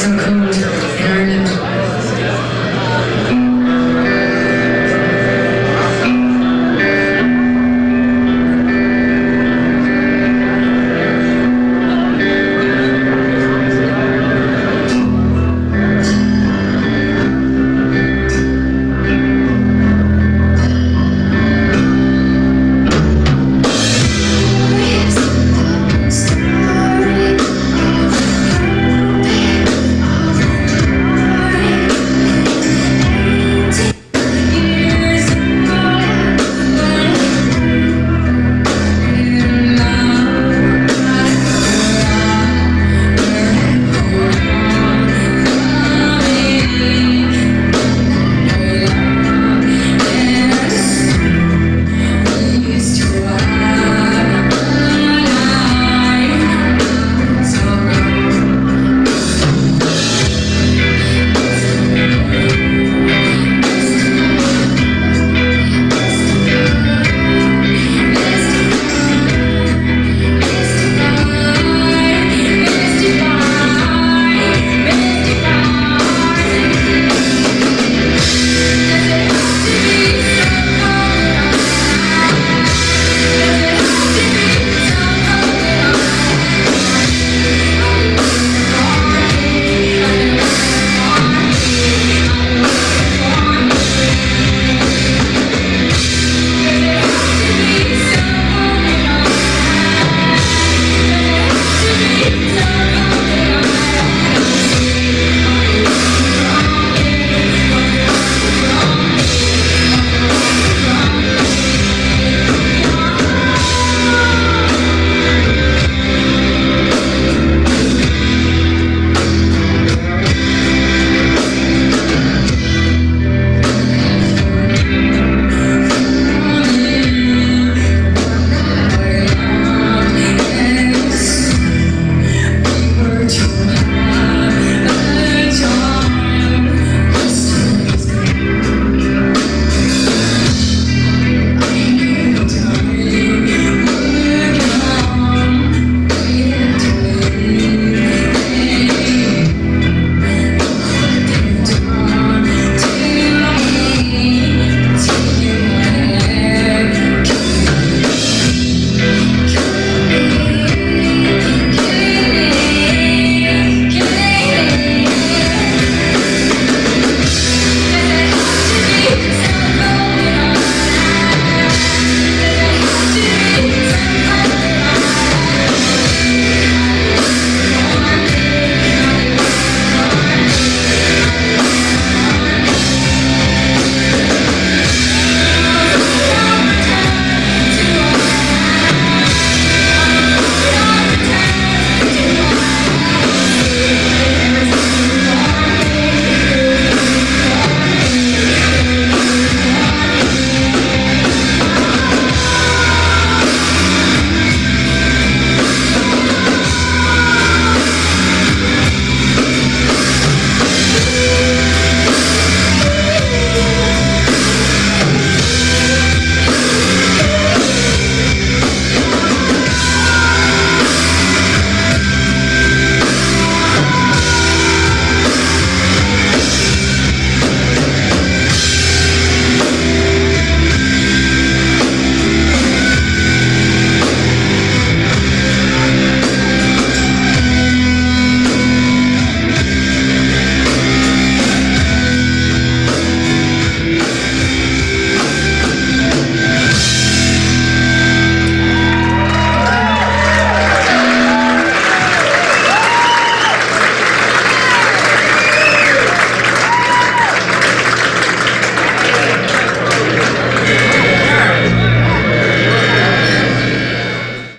so cool.